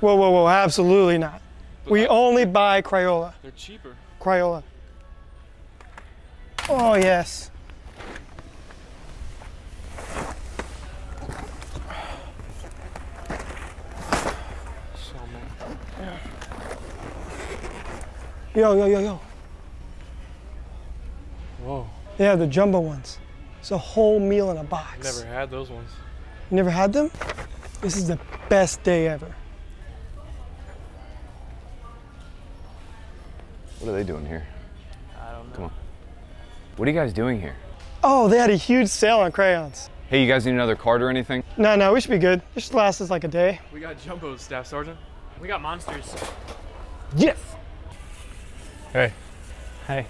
Whoa, whoa, whoa, absolutely not. We only buy Crayola. They're cheaper. Crayola. Oh, yes. So man. Yo, yo, yo, yo. Whoa. Yeah, the jumbo ones. It's a whole meal in a box. Never had those ones. Never had them? This is the best day ever. What are they doing here? I don't know. Come on. What are you guys doing here? Oh, they had a huge sale on crayons. Hey, you guys need another card or anything? No, no, we should be good. This should last us like a day. We got Jumbo, Staff Sergeant. We got monsters. Yes. Hey. Hey.